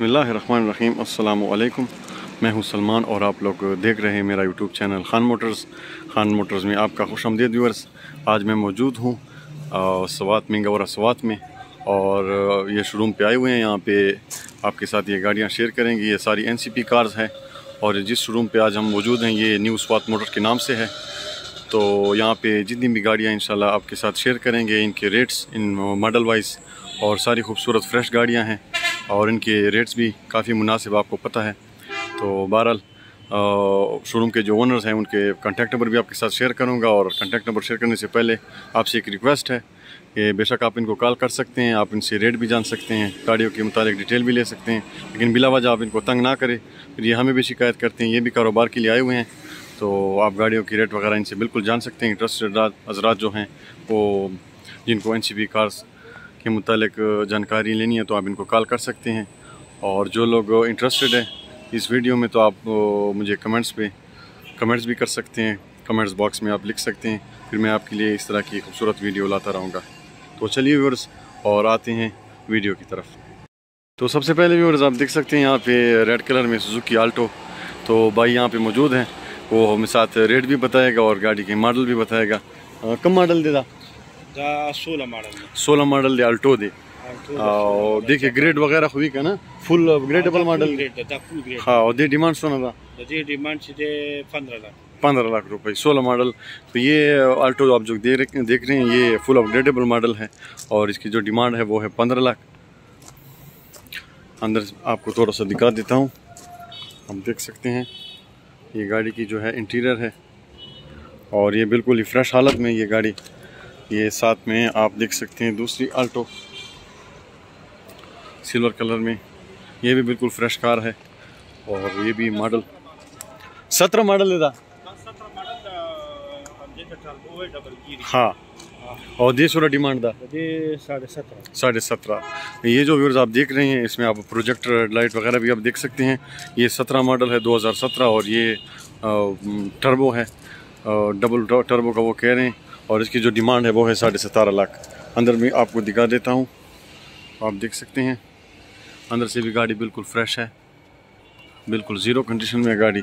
बसमीम अल्लाम मैं हूँ सलमान और आप लोग देख रहे हैं मेरा YouTube channel Khan Motors. Khan Motors में आपका खुश आमदीद व्यूअर्स आज मैं मौजूद हूँ सवात में, गौरा सवात में, और ये शोरूम पे आए हुए हैं, यहाँ पे आपके साथ ये गाड़ियाँ शेयर करेंगे, ये सारी एन सी पी कार्स हैं, और जिस शोरूम पे आज हम मौजूद हैं, ये न्यू स्वात मोटर के नाम से है। तो यहाँ पे जितनी भी गाड़ियाँ इंशाल्लाह आपके साथ शेयर करेंगे, इनके रेट्स इन मॉडल वाइज और सारी खूबसूरत फ्रेश गाड़ियाँ हैं। और इनके रेट्स भी काफ़ी मुनासिब आपको पता है। तो बहरहाल शोरूम के जो ओनर्स हैं, उनके कॉन्टैक्ट नंबर भी आपके साथ शेयर करूँगा और कॉन्टैक्ट नंबर शेयर करने से पहले आपसे एक रिक्वेस्ट है कि बेशक आप इनको कॉल कर सकते हैं, आप इनसे रेट भी जान सकते हैं, गाड़ियों के मुताबिक डिटेल भी ले सकते हैं, लेकिन बिला वजह आप इनको तंग ना करें। फिर ये हमें भी शिकायत करते हैं, ये भी कारोबार के लिए आए हुए हैं तो आप गाड़ियों की रेट वगैरह इनसे बिल्कुल जान सकते हैं। इंटरेस्टेड हजरात जो हैं, वो जिनको एन सी कार्स के मुतालिक जानकारी लेनी है तो आप इनको कॉल कर सकते हैं। और जो लोग इंटरेस्टेड हैं इस वीडियो में तो आप मुझे कमेंट्स पे कमेंट्स भी कर सकते हैं। कमेंट्स बॉक्स में आप लिख सकते हैं। फिर मैं आपके लिए इस तरह की खूबसूरत वीडियो लाता रहूँगा। तो चलिए व्यूवर्स और आते हैं वीडियो की तरफ़। तो सबसे पहले व्यूवर्स आप देख सकते हैं यहाँ पे रेड कलर में सुजुकी आल्टो तो भाई यहाँ पे मौजूद हैं। वो हमें साथ रेट भी बताएगा और गाड़ी के मॉडल भी बताएगा। कम मॉडल दे। सोलह मॉडल सोलह मॉडल दे अल्टो दे। और देखिए ग्रेड वगैरह हुई का ना? फुल ग्रेडेबल मॉडल हाँ और दे डिमांड सोना था? डिमांड पंद्रह लाख। पंद्रह लाख रुपए सोलह मॉडल तो ये अल्टो आप जो दे रहे देख रहे हैं ये फुल अपग्रेडेबल मॉडल है। और इसकी जो डिमांड है वो है पंद्रह लाख। अंदर आपको थोड़ा सा दिखा देता हूँ। हम देख सकते हैं ये गाड़ी की जो है इंटीरियर है। और ये बिल्कुल ही फ्रेश हालत में ये गाड़ी। ये साथ में आप देख सकते हैं दूसरी अल्टो सिल्वर कलर में। ये भी बिल्कुल फ्रेश कार है और ये भी मॉडल सत्रह मॉडल है हाँ। और ये सोलह डिमांड था साढ़े सत्रह। ये जो व्यूर्स आप देख रहे हैं, इसमें आप प्रोजेक्टर लाइट वगैरह भी आप देख सकते हैं। ये सत्रह मॉडल है 2017 और ये टर्बो है। डबल टर्बो का वो कह रहे हैं। और इसकी जो डिमांड है वो है साढ़े सतारह लाख। अंदर में आपको दिखा देता हूँ। आप देख सकते हैं। अंदर से भी गाड़ी बिल्कुल फ्रेश है। बिल्कुल ज़ीरो कंडीशन में गाड़ी।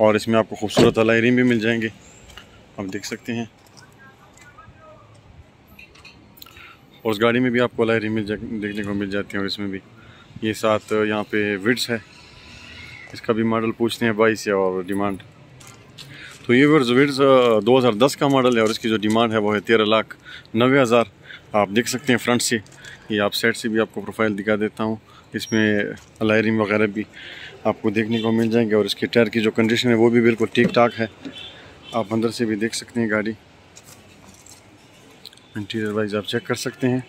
और इसमें आपको खूबसूरत अलाई भी मिल जाएँगे। आप देख सकते हैं। और उस गाड़ी में भी आपको अलाई मिल जा, देखने को मिल जाती है और इसमें भी। ये साथ यहाँ पे विड्स है। इसका भी मॉडल पूछते हैं बाईस या और डिमांड तो ये विड्स दो हज़ार दस का मॉडल है और इसकी जो डिमांड है वो है तेरह लाख नबे हज़ार। आप देख सकते हैं फ्रंट से, ये आप साइड से भी आपको प्रोफ़ाइल दिखा देता हूँ। इसमें अलायरिंग वगैरह भी आपको देखने को मिल जाएँगे और इसके टायर की जो कंडीशन है वो भी बिल्कुल ठीक ठाक है। आप अंदर से भी देख सकते हैं गाड़ी। इंटीरियर वाइज आप चेक कर सकते हैं।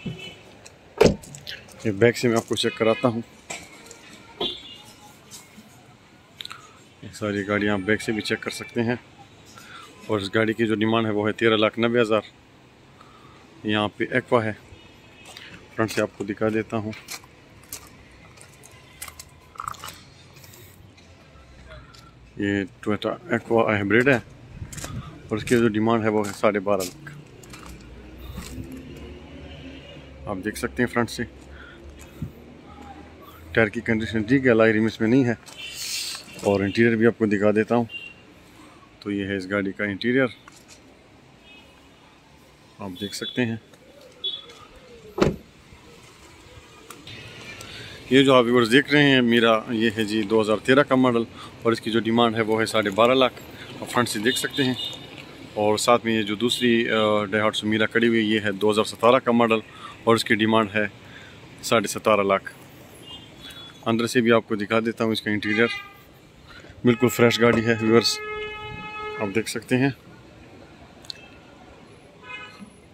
ये बैक से मैं आपको चेक कराता हूँ। सारी गाड़ियाँ आप बैक से भी चेक कर सकते हैं। और इस गाड़ी की जो डिमांड है वो है तेरह लाख नब्बे हज़ार। यहाँ पे एक्वा है। फ्रंट से आपको दिखा देता हूँ। ये टोयोटा एक्वा हाइब्रिड है। और इसकी जो डिमांड है वो है साढ़े बारह लाख। आप देख सकते हैं फ्रंट से। टायर की कंडीशन ठीक है लाई रिम इसमें नहीं है। और इंटीरियर भी आपको दिखा देता हूँ। तो ये है इस गाड़ी का इंटीरियर आप देख सकते हैं। ये जो आप व्यूवर्स देख रहे हैं, मेरा ये है जी 2013 का मॉडल और इसकी जो डिमांड है वो है साढ़े बारह लाख। आप फ्रंट से देख सकते हैं। और साथ में ये जो दूसरी डेहाट मीरा कड़ी हुई ये है 2017 का मॉडल और इसकी डिमांड है साढ़े सतारह लाख। अंदर से भी आपको दिखा देता हूँ इसका इंटीरियर बिल्कुल फ्रेश गाड़ी है व्यूअर्स आप देख सकते हैं।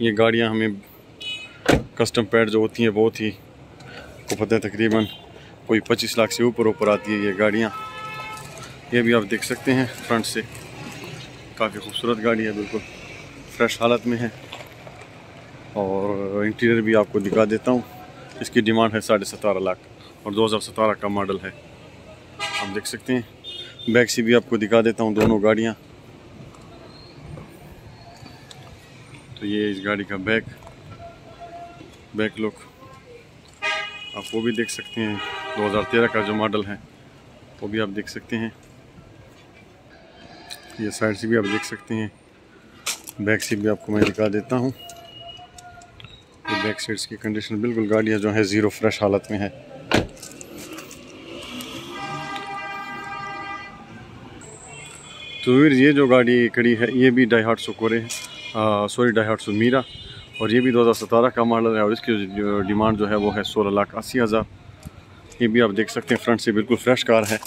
ये गाड़ियाँ हमें कस्टम पैड जो होती हैं, बहुत ही को पता है, तकरीबन कोई 25 लाख से ऊपर ऊपर आती है ये गाड़ियाँ। ये भी आप देख सकते हैं फ्रंट से। काफ़ी खूबसूरत गाड़ी है, बिल्कुल फ्रेश हालत में है। और इंटीरियर भी आपको दिखा देता हूँ। इसकी डिमांड है साढ़े सतारह लाख और दो हज़ार सतारह का मॉडल है। आप देख सकते हैं। बैक से भी आपको दिखा देता हूँ दोनों गाड़ियाँ। तो ये इस गाड़ी का बैक बैक लुक। आप वो भी देख सकते हैं 2013 का जो मॉडल है, वो भी आप देख सकते हैं। ये साइड से भी आप देख सकते हैं, बैक सीट भी आपको मैं दिखा देता हूँ। ये बैक सीट्स की कंडीशन बिल्कुल गाड़ियाँ जो है ज़ीरो फ्रेश हालत में है। तो फिर ये जो गाड़ी खड़ी है, ये भी डाई हार्ट सुकोरे है। सॉरी डाई हार्ट मीरा और ये भी 2017 का मॉडल है और इसकी डिमांड जो है वो है सोलह लाख अस्सी हज़ार। ये भी आप देख सकते हैं फ्रंट से बिल्कुल फ्रेश कार है।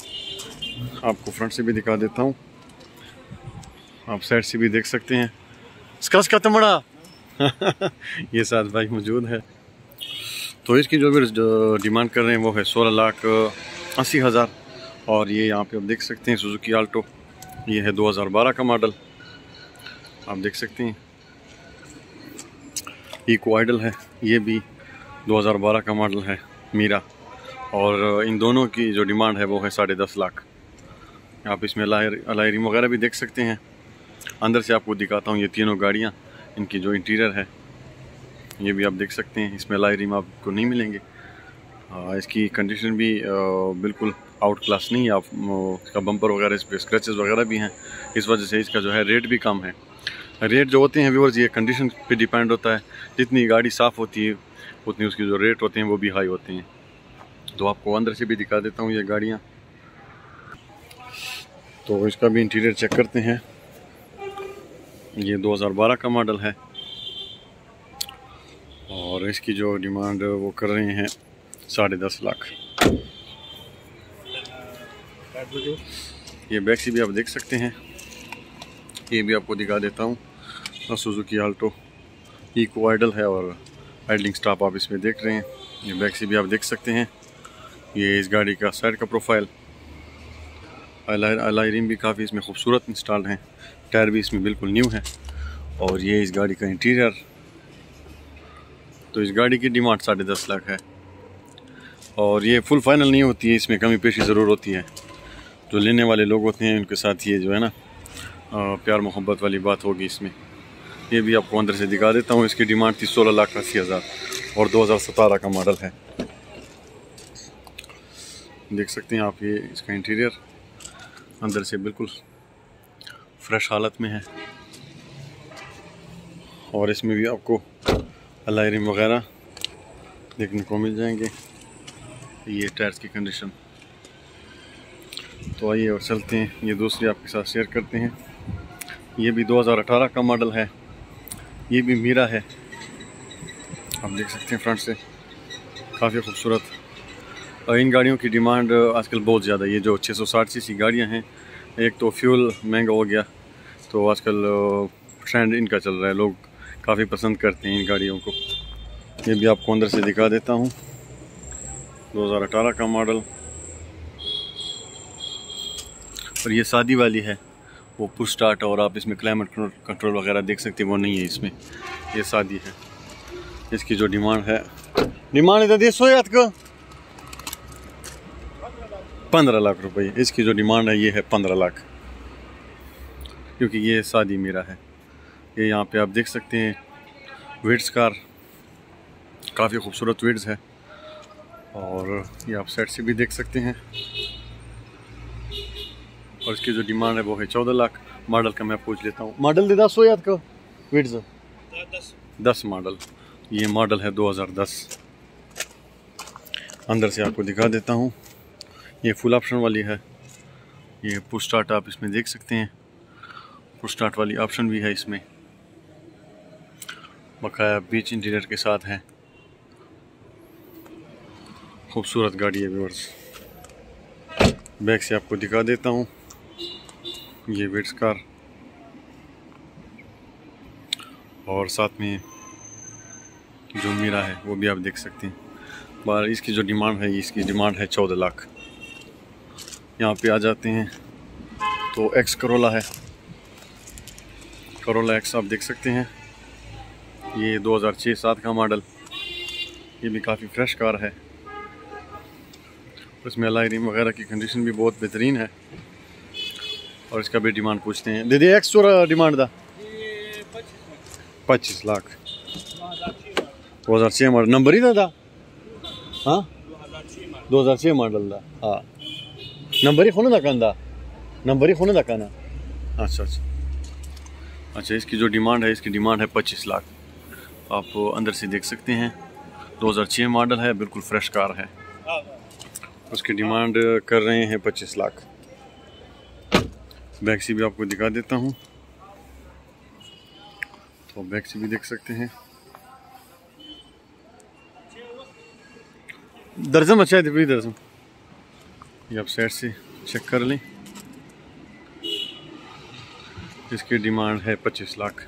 आपको फ्रंट से भी दिखा देता हूँ। आप साइड से भी देख सकते हैं। इसका इसका तमड़ा ये साथ भाई मौजूद है। तो इसकी जो भी डिमांड कर रहे हैं वो है सोलह लाख अस्सी हज़ार। और ये यहाँ पे आप देख सकते हैं सुजुकी आल्टो ये है 2012 का मॉडल आप देख सकते हैं। इको आइडल है ये भी 2012 का मॉडल है मीरा और इन दोनों की जो डिमांड है वो है साढ़े दस लाख। आप इसमें अलायरिम वगैरह भी देख सकते हैं। अंदर से आपको दिखाता हूँ ये तीनों गाड़ियाँ इनकी जो इंटीरियर है। ये भी आप देख सकते हैं इसमें लाइरिम आपको नहीं मिलेंगे। आ, इसकी कंडीशन भी आ, बिल्कुल आउट क्लास नहीं है। आप इसका बम्पर वगैरह इस पर स्क्रैचेस वगैरह भी हैं। इस वजह से इसका जो है रेट भी कम है। रेट जो होते हैं व्यूवर्स ये कंडीशन पे डिपेंड होता है। जितनी गाड़ी साफ़ होती है, उतनी उसकी जो रेट होते हैं, वो भी हाई होते हैं। तो आपको अंदर से भी दिखा देता हूँ ये गाड़ियाँ। तो इसका भी इंटीरियर चेक करते हैं। ये 2012 का मॉडल है। और इसकी जो डिमांड वो कर रहे हैं, साढ़े दस लाख। ये बैक भी आप देख सकते हैं। ये भी आपको दिखा देता हूँ। सुजुकी आल्टो इको आइडल है और आइडलिंग स्टॉप आप इसमें देख रहे हैं। ये बैक से भी आप देख सकते हैं। ये इस गाड़ी का साइड का प्रोफ़ाइल अलायरिम भी काफ़ी इसमें खूबसूरत इंस्टॉल हैं। टायर भी इसमें बिल्कुल न्यू है। और ये इस गाड़ी का इंटीरियर तो इस गाड़ी की डिमांड साढ़े दस लाख है। और ये फुल फाइनल नहीं होती है, इसमें कमी पेशी ज़रूर होती है। जो लेने वाले लोग होते हैं, उनके साथ ये जो है ना प्यार मोहब्बत वाली बात होगी इसमें। ये भी आपको अंदर से दिखा देता हूँ। इसकी डिमांड थी सोलह लाख अस्सी हज़ार और दो हज़ार सतारह का मॉडल है। देख सकते हैं आप ये इसका इंटीरियर। अंदर से बिल्कुल फ्रेश हालत में है। और इसमें भी आपको अलायरिम वगैरह देखने को मिल जाएँगे। ये टायर्स की कंडीशन। तो आइए और चलते हैं। ये दूसरी आपके साथ शेयर करते हैं। ये भी 2018 का मॉडल है। ये भी मीरा है। आप देख सकते हैं फ्रंट से। काफ़ी खूबसूरत। और इन गाड़ियों की डिमांड आजकल बहुत ज़्यादा ये जो 660 सीसी गाड़ियाँ हैं, एक तो फ्यूल महँगा हो गया तो आजकल ट्रेंड इनका चल रहा है। लोग काफ़ी पसंद करते हैं इन गाड़ियों को। ये भी आपको अंदर से दिखा देता हूँ। 2018 का मॉडल और ये शादी वाली है। वो पुश स्टार्ट और आप इसमें क्लाइमेट कंट्रोल वगैरह देख सकते हैं, वो नहीं है इसमें। ये शादी है। इसकी जो डिमांड है। डिमांड इधर सो याद को। पंद्रह लाख रुपए। इसकी जो डिमांड है, ये है पंद्रह लाख। क्योंकि ये शादी मेरा है। ये यहाँ पे आप देख सकते हैं वेट्स कार काफ़ी खूबसूरत वेट्स है। और ये आप साइड से भी देख सकते हैं। और इसकी जो डिमांड है वो है चौदह लाख। मॉडल का मैं पूछ लेता हूँ। मॉडल दे दस हो याद का विड्स दस मॉडल ये मॉडल है 2010 अंदर से आपको दिखा देता हूँ। ये फुल ऑप्शन वाली है। ये पुश स्टार्ट आप इसमें देख सकते हैं। पुश स्टार्ट वाली ऑप्शन भी है इसमें। बकाया बीच इंटीरियर के साथ है। खूबसूरत गाड़ी है व्यूअर्स बैक से आपको दिखा देता हूँ। ये वेट्स कार। और साथ में जो मीरा है, वो भी आप देख सकते हैं। बार इसकी जो डिमांड है, इसकी डिमांड है चौदह लाख। यहाँ पे आ जाते हैं। तो एक्स करोला है। करोला एक्स आप देख सकते हैं। ये 2006-7 का मॉडल ये भी काफ़ी फ्रेश कार है। उसमें लाइनिंग वगैरह की कंडीशन भी बहुत बेहतरीन है। और इसका भी डिमांड पूछते हैं। दीदी एक्स्ट्रा डिमांड था पच्चीस लाख। दो हज़ार छः मॉडल। नंबर ही था हाँ? 2006 मॉडल दा। हाँ। नंबर ही खोने दा कंदा नंबर ही खोने दा कहना अच्छा अच्छा। अच्छा इसकी जो डिमांड है, इसकी डिमांड है पच्चीस लाख। आप अंदर से देख सकते हैं। 2006 मॉडल है, बिल्कुल फ्रेश कार है। उसकी डिमांड कर रहे हैं पच्चीस लाख। बैक सी भी आपको दिखा देता हूँ। तो बैक सी भी देख सकते हैं। दर्जन अच्छा है दिपी दर्जन। ये आप साइड से चेक कर लें। इसकी डिमांड है पच्चीस लाख।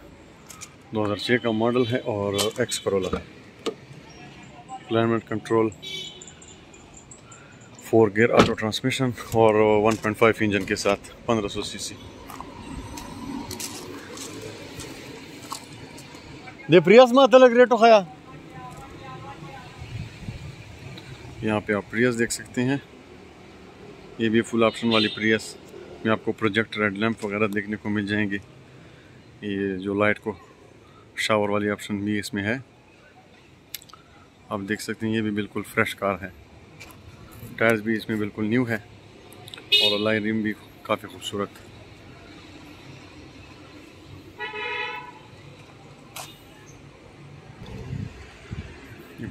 2006 का मॉडल है और एक्स करोला है। Climate control four gear auto transmission और 1.5 इंजन के साथ 1500 सीसी। दे प्रियस में अलग रेट खाया। यहाँ पे आप प्रियस देख सकते हैं। ये भी फुल ऑप्शन वाली प्रियस। में आपको प्रोजेक्ट रेड लैंप वगैरह देखने को मिल जाएँगे। ये जो लाइट को शावर वाली ऑप्शन भी इसमें है। आप देख सकते हैं ये भी बिल्कुल फ्रेश कार है। टायर्स भी इसमें बिल्कुल न्यू है और लाइन रिम भी काफ़ी खूबसूरत।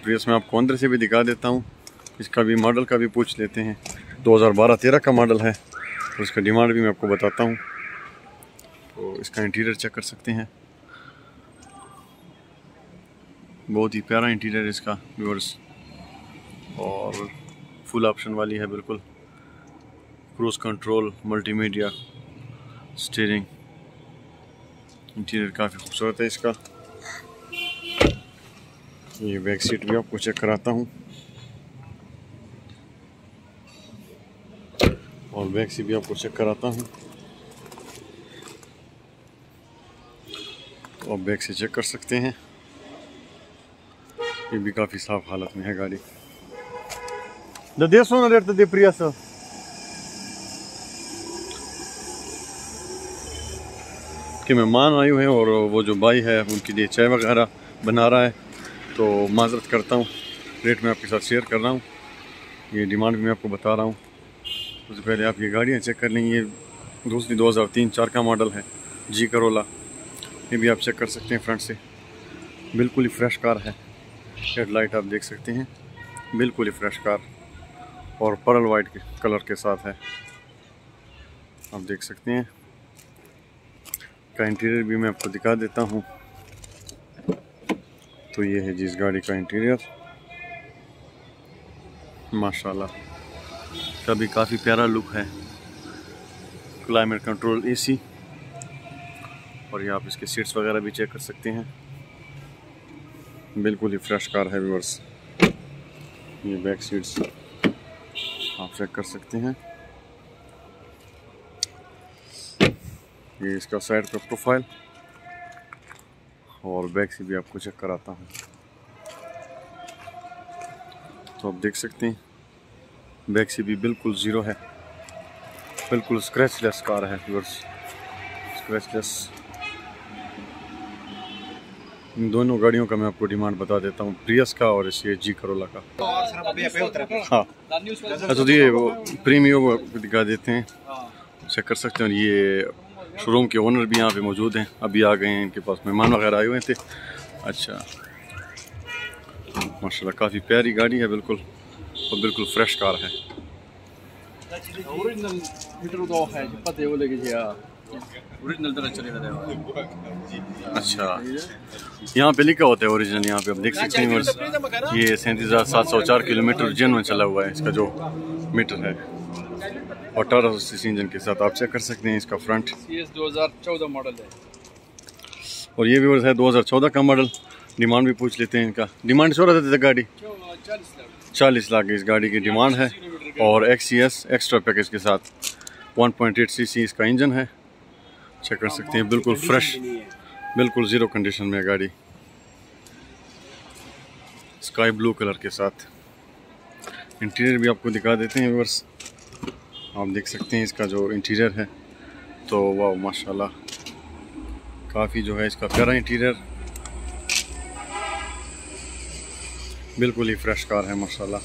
प्रियस में आपको अंदर से भी दिखा देता हूँ। इसका भी मॉडल का भी पूछ लेते हैं। 2012-13 का मॉडल है। तो इसका डिमांड भी मैं आपको बताता हूँ। तो इसका इंटीरियर चेक कर सकते हैं। बहुत ही प्यारा इंटीरियर इसका व्यूअर्स और फुल ऑप्शन वाली है बिल्कुल। Cruise control multimedia steering interior काफ़ी खूबसूरत है इसका। ये बैक सीट भी आपको चेक कराता हूँ। और बैक सीट भी आपको चेक कराता हूँ। आप बैक से चेक कर सकते हैं। ये भी काफ़ी साफ़ हालत में है गाड़ी। सोना रेट दे प्रिया सर के मेहमान आए हुए हैं और वो जो भाई है उनके लिए चाय वगैरह बना रहा है तो माजरत करता हूँ रेट मैं आपके साथ शेयर कर रहा हूँ ये डिमांड भी मैं आपको बता रहा हूँ उससे पहले आप ये गाड़ियाँ चेक कर लें ये दूसरी दो हज़ार तीन चार का मॉडल है जी करोला ये भी आप चेक कर सकते हैं फ्रंट से बिल्कुल ही फ्रेश कार है हेडलाइट आप देख सकते हैं बिल्कुल ही फ्रेश कार और परल वाइट कलर के साथ है। आप देख सकते हैं। का इंटीरियर भी मैं आपको दिखा देता हूँ। तो ये है जिस गाड़ी का इंटीरियर माशाल्लाह, का भी काफ़ी प्यारा लुक है। क्लाइमेट कंट्रोल एसी और ये आप इसके सीट्स वगैरह भी चेक कर सकते हैं। बिल्कुल ही फ्रेश कार है व्यूअर्स ये बैक सीट्स आप चेक कर सकते हैं। ये इसका साइड का प्रोफ़ाइल और बैक से भी आपको चेक कराता हूँ। तो आप देख सकते हैं बैक से भी बिल्कुल ज़ीरो है। बिल्कुल स्क्रैचलेस कार है स्क्रैचलेस इन दोनों गाड़ियों का मैं आपको डिमांड बता देता हूँ, प्रियस का और ये जी करोला का। हाँ। अच्छा तो ये वो प्रीमियो वो दिखा देते हैं। चेक कर सकते हैं ये शोरूम के ओनर भी यहाँ पे मौजूद हैं। अभी आ गए हैं, इनके पास मेहमान वगैरह आए हुए थे। अच्छा। माशाल्लाह, काफ़ी प्यारी गाड़ी है बिल्कुल, और बिल्कुल फ्रेश कार है। अच्छा। यहाँ पे लिखा होता है ओरिजिनल यहाँ पे आप देख सकते हैं ये सैंतीस हज़ार सात सौ चार किलोमीटर जेन में चला हुआ है इसका जो मीटर है। और अठारह सौ सी इंजन के साथ आप चेक कर सकते हैं इसका फ्रंट दो हज़ार चौदह मॉडल है। और ये भी है 2014 का मॉडल डिमांड भी पूछ लेते हैं इनका। डिमांड सो रहा था गाड़ी? चालीस लाख। इस गाड़ी की डिमांड है। और X C S extra package के साथ। 1.8 सीसी इसका इंजन है। चेक कर सकते हैं। बिल्कुल फ्रेश बिल्कुल ज़ीरो कंडीशन में है गाड़ी। स्काई ब्लू कलर के साथ। इंटीरियर भी आपको दिखा देते हैं बस आप देख सकते हैं इसका जो इंटीरियर है। तो वाह माशाल्लाह। काफ़ी जो है इसका प्यारा इंटीरियर बिल्कुल ही फ्रेश कार है माशाल्लाह।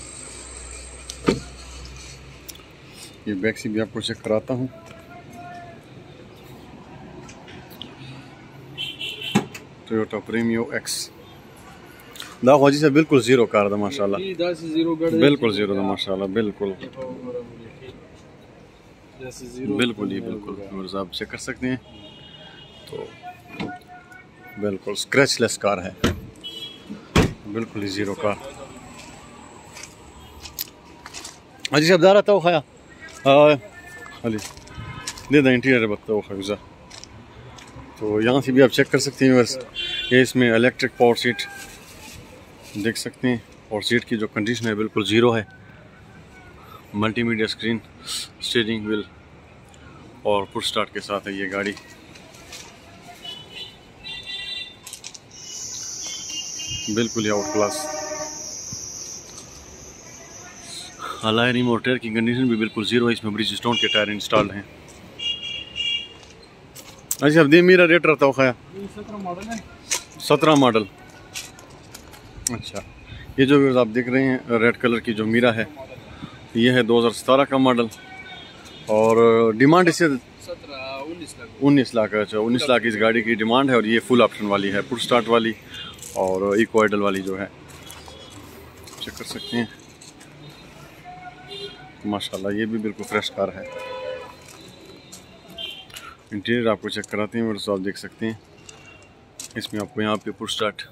ये बैक से भी आपको चेक कराता हूँ। टोयोटा प्रीमियो एक्स दा ख्वाजी से बिल्कुल ज़ीरो कार था माशाल्लाह। बिल्कुल ज़ीरो था माशाल्लाह बिल्कुल। बिल्कुल ही बिल्कुल। आप चेक कर सकते हैं। तो बिल्कुल स्क्रैचलेस कार है। बिल्कुल ही ज़ीरो कार अजी साहब दारा तो खाया। अली दे दें इंटीरियर बताओ खा तो यहाँ से भी आप चेक कर सकते हैं बस। ये इसमें इलेक्ट्रिक पावर सीट देख सकते हैं। और सीट की जो कंडीशन है, बिल्कुल ज़ीरो है। मल्टीमीडिया स्क्रीन स्टीयरिंग व्हील और पुश स्टार्ट के साथ है ये गाड़ी। बिल्कुल ही आउट क्लास हलाई रिमोट टायर की कंडीशन भी बिल्कुल ज़ीरो है। इसमें ब्रिज स्टोन के टायर इंस्टॉल्ड हैं। अच्छा अब मेरा रेट रहता हो खाया। सत्रह मॉडल। है सत्रह मॉडल अच्छा ये जो आप देख रहे हैं, रेड कलर की जो मीरा है, ये है 2017 का मॉडल। और डिमांड इसे उन्नीस लाख अच्छा उन्नीस लाख इस गाड़ी की डिमांड है और ये फुल ऑप्शन वाली है पुट स्टार्ट वाली और इको आइडल वाली जो है। चेक कर सकते हैं। माशाल्लाह, ये भी बिल्कुल फ्रेश कार है। इंटीरियर आपको चेक कराते हैं और आप देख सकते हैं। इसमें आपको यहाँ पे पुश स्टार्ट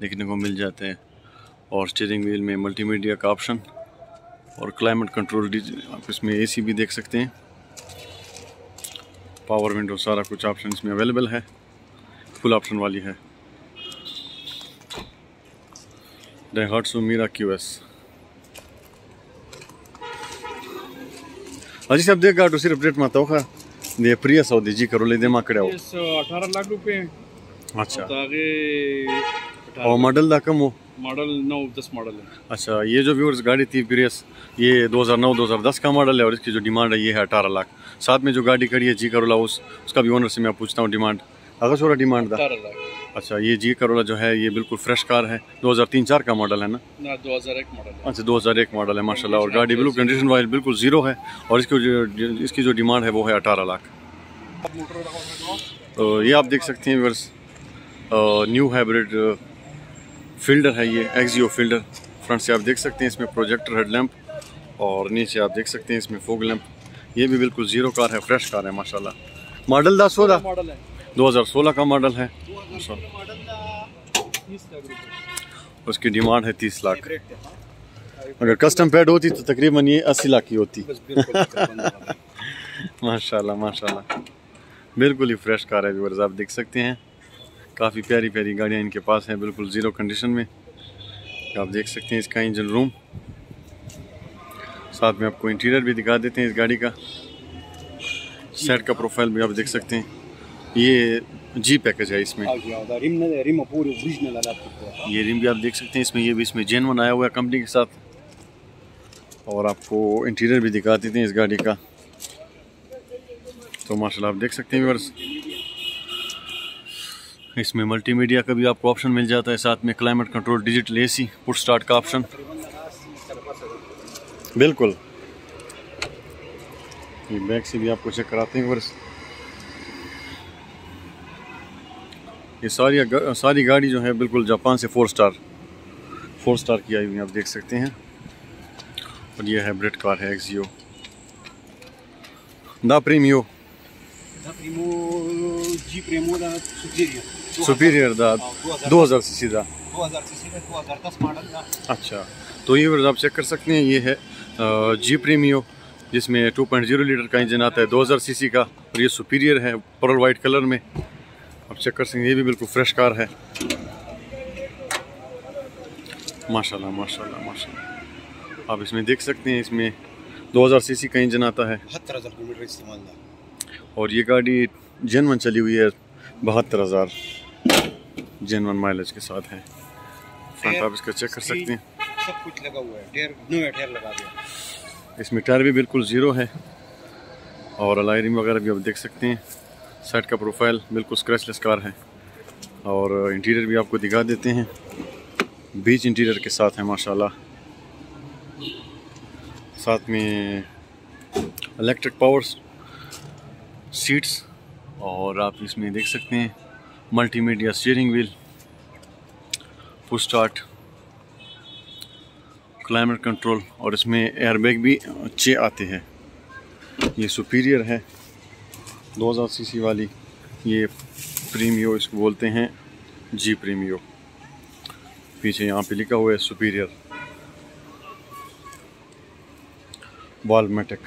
देखने को मिल जाते हैं। और स्टीयरिंग व्हील में मल्टीमीडिया का ऑप्शन और क्लाइमेट कंट्रोल आप इसमें एसी भी देख सकते हैं। पावर विंडो सारा कुछ ऑप्शन इसमें अवेलेबल है। फुल ऑप्शन वाली है। डेहाट्सू मीरा क्यू एस अजी साहब, देख गाटो सिर्फ़ रेट माता खा दे प्रिय सौ जी करो दे मा कड़े अठारह लाख रुपए अच्छा आगे और मॉडल दा कम हो मॉडल नौ दस मॉडल है अच्छा ये जो व्यूअर्स गाड़ी थी प्रियस ये 2009-2010 का मॉडल है और इसकी जो डिमांड है ये है 18 लाख साथ में जो गाड़ी खड़ी है जी करोला उस उसका भी ओनर से मैं पूछता हूँ डिमांड अगर थोड़ा डिमांड था अठारह अच्छा ये जी करोला जो है ये बिल्कुल फ्रेश कार है। 2003-4 का मॉडल है ना? ना दो हज़ार एक मॉडल है। अच्छा 2001 मॉडल है माशाल्लाह और गाड़ी बिल्कुल कंडीशन वाइज बिल्कुल ज़ीरो है और इसकी जो इसकी जो डिमांड है वो है अठारह लाख। तो ये आप देख सकते हैं व्यूअर्स न्यू हाइब्रिड फील्डर है ये एक्जियो फील्डर फ्रंट से आप देख सकते हैं इसमें प्रोजेक्टर हेडलैम्प और नीचे आप देख सकते हैं इसमें फोग लैम्प ये भी बिल्कुल ज़ीरो कार है फ्रेश कार है माशाल्लाह। मॉडल दस सोलह मॉडल है। 2016 का मॉडल है। उसकी डिमांड है तीस लाख। अगर कस्टम पैड होती तो तकरीबन ये अस्सी लाख की होती। माशाल्लाह माशाल्लाह। बिल्कुल ही फ्रेश कार है व्यूअर्स आप देख सकते हैं। काफ़ी प्यारी प्यारी गाड़ियाँ इनके पास हैं बिल्कुल ज़ीरो कंडीशन में। आप देख सकते हैं इसका इंजन रूम साथ में आपको इंटीरियर भी दिखा देते हैं इस गाड़ी का। सेट का प्रोफ़ाइल भी आप देख सकते हैं। ये जी पैकेज है इसमें। रिम रिम पूरी ओरिजिनल है ये रिम भी आप देख सकते हैं इसमें ये भी इसमें जेनवन आया हुआ है कंपनी के साथ। और आपको इंटीरियर भी दिखा देते हैं इस गाड़ी का। तो माशाल्लाह आप देख सकते हैं व्यूअर्स इसमें मल्टीमीडिया का भी आपको ऑप्शन मिल जाता है साथ में climate control digital AC put start का ऑप्शन बिल्कुल। ये बैक से भी आपको चेक कराते हैं व्यूअर्स ये सारी गा, सारी गाड़ी जो है बिल्कुल जापान से फोर स्टार फोर स्टार की आई हुई है आप देख सकते हैं। और ये हाइब्रिड कार है एक्सियो दा प्रीमियो. सुपीरियर। दा दो हज़ार सी सीधा 2000 सीसी का 2010 मॉडल का। अच्छा तो ये आप चेक कर सकते हैं ये है जी प्रीमियो जिसमें 2.0 लीटर का इंजन आता है 2000 सीसी का और ये सुपीरियर है पर्ल वाइट कलर में। आप चेक कर सकते ये भी बिल्कुल फ्रेश कार है। माशाल्लाह माशाल्लाह माशाल्लाह। आप इसमें देख सकते हैं इसमें 2000 सीसी का इंजन आता है। 72000 किलोमीटर इस्तेमाल और ये गाड़ी जेनवन चली हुई है बहत्तर हज़ार जेनवन माइलेज के साथ है। फ्रंट आप इसका चेक कर सकते हैं। सब कुछ लगा हुआ है टायर नया टायर लगा दिया। इसमें टायर भी बिल्कुल ज़ीरो है। और अलायरिंग वगैरह भी आप देख सकते हैं। साइड का प्रोफ़ाइल बिल्कुल स्क्रैचलेस कार है। और इंटीरियर भी आपको दिखा देते हैं। बीच इंटीरियर के साथ है, माशाल्लाह। साथ में इलेक्ट्रिक पावर सीट्स और आप इसमें देख सकते हैं multimedia steering wheel push start climate control और इसमें एयरबैग भी अच्छे आते हैं। ये सुपीरियर है। 2000 सीसी वाली ये प्रीमियो इसको बोलते हैं, जी प्रीमियो। पीछे यहाँ पे लिखा हुआ है सुपीरियर वालमेटिक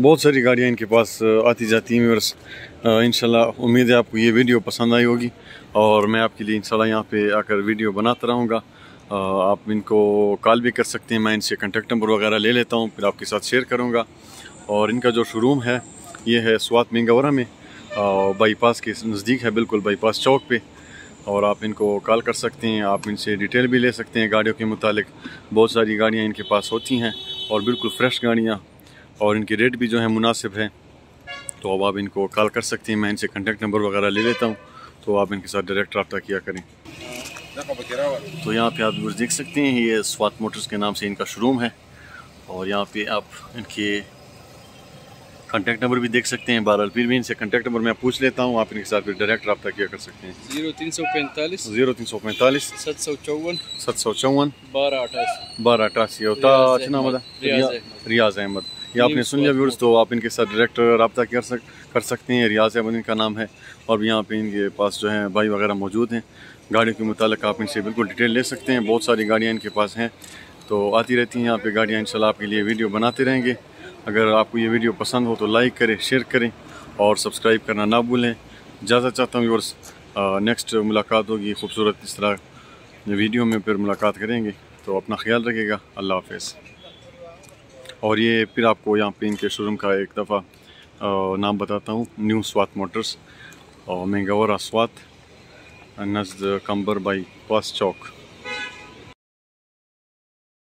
बहुत सारी गाड़ियाँ इनके पास आती जाती हैं, और इंशाल्लाह उम्मीद है आपको ये वीडियो पसंद आई होगी, और मैं आपके लिए इंशाल्लाह यहाँ पे आकर वीडियो बनाता रहूँगा। आप इनको कॉल भी कर सकते हैं। मैं इनसे कंटेक्ट नंबर वगैरह ले लेता हूँ, फिर आपके साथ शेयर करूँगा। और इनका जो शोरूम है, ये है स्वात मिंगावरा में। बाईपास के नज़दीक है, बिल्कुल बाईपास चौक पे। और आप इनको कॉल कर सकते हैं, आप इनसे डिटेल भी ले सकते हैं। गाड़ियों के मुतालिक बहुत सारी गाड़ियाँ इनके पास होती हैं, और बिल्कुल फ्रेश गाड़ियाँ। और इनके रेट भी जो है मुनासिब है। तो अब आप इनको कॉल कर सकते हैं, मैं इनसे कॉन्टेक्ट नंबर वगैरह ले लेता हूँ। तो आप इनके साथ डायरेक्ट रबता किया करें। तो यहाँ पे आप व्यूर्स देख सकते हैं ये स्वात मोटर्स के नाम से इनका शोरूम है। और यहाँ पे आप इनके कॉन्टैक्ट नंबर भी देख सकते हैं बहरहाल फिर भी इनसे कॉन्टैक्ट नंबर मैं पूछ लेता हूँ आप इनके साथ फिर डायरेक्ट रब्ता किया कर सकते हैं। ज़ीरो तीन सौ पैंतालीस ज़ीरो तीन सौ पैंतालीस सात सौ चौवन सात सौ चौवन बारह अठासी बारह अठासी अच्छा नाम रियाज अहमद। ये आपने सुन लिया व्यूर्स तो आप इनके साथ डायरेक्ट रब्ता कर सक कर सकते हैं रियाज अहमद इनका नाम है। और यहाँ पे इनके पास जो है भाई वगैरह मौजूद हैं। गाड़ियों के मुतालिक आप इनसे बिल्कुल डिटेल ले सकते हैं। बहुत सारी गाड़ियाँ इनके पास हैं। तो आती रहती हैं यहाँ पे गाड़ियाँ। इंशाल्लाह आपके लिए वीडियो बनाते रहेंगे। अगर आपको ये वीडियो पसंद हो तो लाइक करें, शेयर करें और सब्सक्राइब करना ना भूलें। इजाज़त चाहता हूँ व्यूर्स नेक्स्ट मुलाकात होगी, खूबसूरत इस तरह वीडियो में फिर मुलाकात करेंगे। तो अपना ख्याल रखिएगा। अल्लाह हाफ़ और ये फिर आपको यहाँ पे इनके शोरूम का एक दफ़ा नाम बताता हूँ। न्यू स्वात मोटर्स और मेंगवर स्वात नज़द कंबर बाई पास चौक